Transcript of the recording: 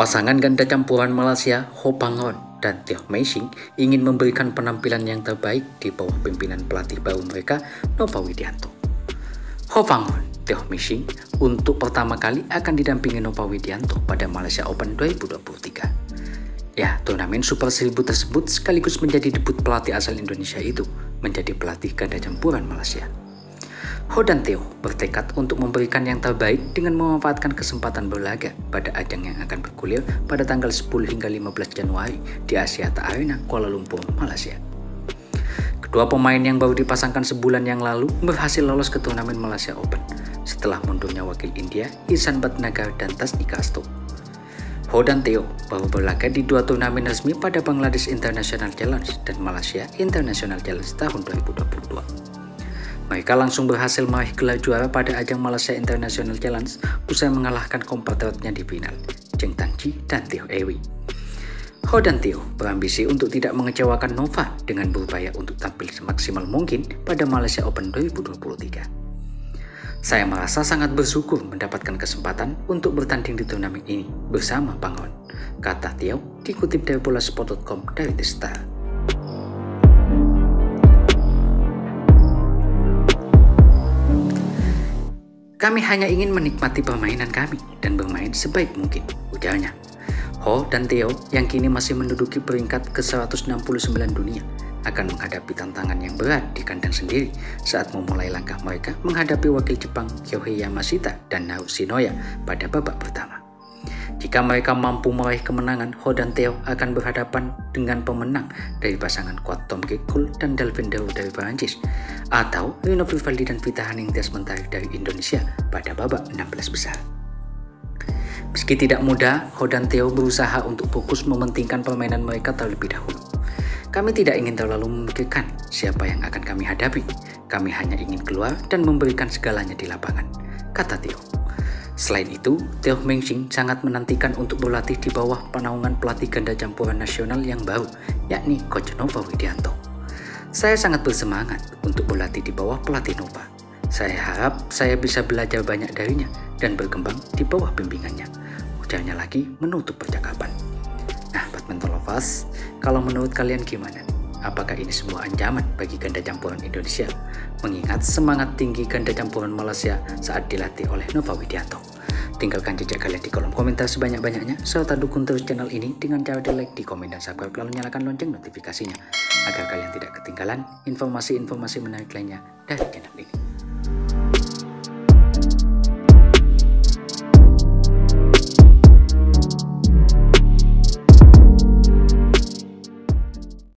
Pasangan ganda campuran Malaysia Ho Pangon dan Teo Meising ingin memberikan penampilan yang terbaik di bawah pimpinan pelatih baru mereka Nova Widianto. Ho Pangon, Teo Meising untuk pertama kali akan didampingi Nova Widianto pada Malaysia Open 2023. Ya, turnamen Super 1000 tersebut sekaligus menjadi debut pelatih asal Indonesia itu menjadi pelatih ganda campuran Malaysia. Ho dan Theo bertekad untuk memberikan yang terbaik dengan memanfaatkan kesempatan berlaga pada ajang yang akan bergulir pada tanggal 10 hingga 15 Januari di Asiata Arena Kuala Lumpur, Malaysia. Kedua pemain yang baru dipasangkan sebulan yang lalu berhasil lolos ke turnamen Malaysia Open setelah mundurnya wakil India Isan Batnagar dan Tasnika Asto. Ho dan Theo baru berlaga di dua turnamen resmi pada Bangladesh International Challenge dan Malaysia International Challenge tahun 2022. Mereka langsung berhasil meraih gelar juara pada ajang Malaysia International Challenge usai mengalahkan kompetitornya di final, Cheng Tangji dan Teo Ewi. Ho dan Teo berambisi untuk tidak mengecewakan Nova dengan berupaya untuk tampil semaksimal mungkin pada Malaysia Open 2023. Saya merasa sangat bersyukur mendapatkan kesempatan untuk bertanding di turnamen ini bersama Pangon, kata Teo dikutip dari Sport.com dari The Star. Kami hanya ingin menikmati permainan kami dan bermain sebaik mungkin, ujarnya. Ho dan Theo yang kini masih menduduki peringkat ke-169 dunia akan menghadapi tantangan yang berat di kandang sendiri saat memulai langkah mereka menghadapi wakil Jepang Kyohei Yamashita dan Naoki Shinoya pada babak pertama. Jika mereka mampu meraih kemenangan, Ho dan Theo akan berhadapan dengan pemenang dari pasangan kuat Tom Gekul dan Delvin Deru dari Perancis, atau Rino Vivaldi dan Vita Haningtyas Mentari dari Indonesia pada babak 16 besar. Meski tidak mudah, Ho dan Theo berusaha untuk fokus mementingkan permainan mereka terlebih dahulu. Kami tidak ingin terlalu memikirkan siapa yang akan kami hadapi. Kami hanya ingin keluar dan memberikan segalanya di lapangan, kata Theo. Selain itu, Teo Mengxing sangat menantikan untuk berlatih di bawah penaungan pelatih ganda campuran nasional yang baru, yakni Coach Nova Widianto. Saya sangat bersemangat untuk berlatih di bawah pelatih Nova. Saya harap saya bisa belajar banyak darinya dan berkembang di bawah bimbingannya. Ujarnya lagi menutup percakapan. Nah, badminton lovers, kalau menurut kalian gimana? Apakah ini sebuah ancaman bagi ganda campuran Indonesia? Mengingat semangat tinggi ganda campuran Malaysia saat dilatih oleh Nova Widianto. Tinggalkan jejak kalian di kolom komentar sebanyak-banyaknya, serta dukung terus channel ini dengan cara di like, di komen, dan subscribe, lalu nyalakan lonceng notifikasinya, agar kalian tidak ketinggalan informasi-informasi menarik lainnya dari channel ini.